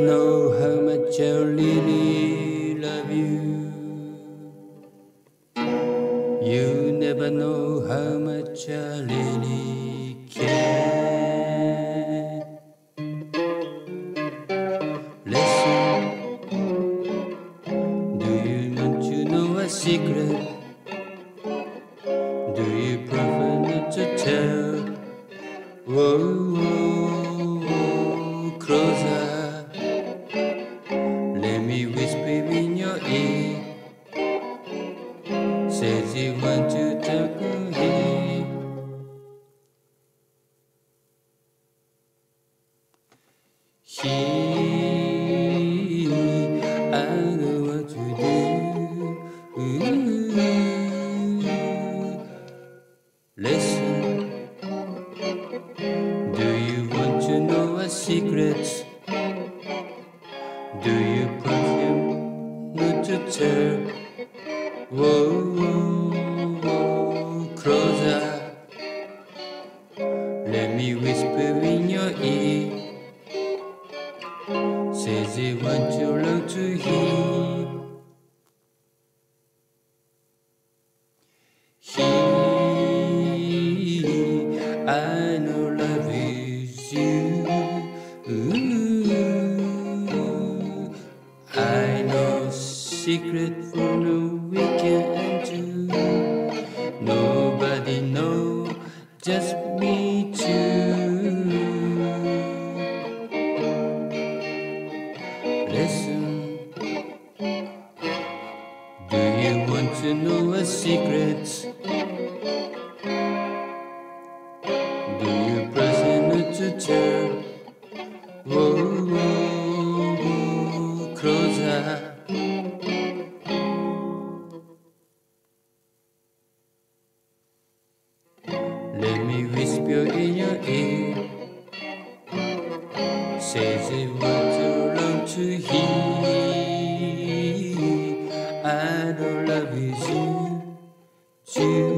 know how much I really love you. You never know how much I really care. Listen, do you want to know a secret? He, I know what to do. Listen, do you want to know a secret? Do you prefer not to tell? Whoa, whoa, whoa, closer. Let me whisper in your ear. Says he want your love to hear. He, I know love is you. Ooh, I know secret for no weekend too. Nobody know, just Listen, do you want to know a secret? Do you present not to tell? Whoa, whoa, whoa, closer. Let me whisper in your ear. Says it was don't love you, you, you.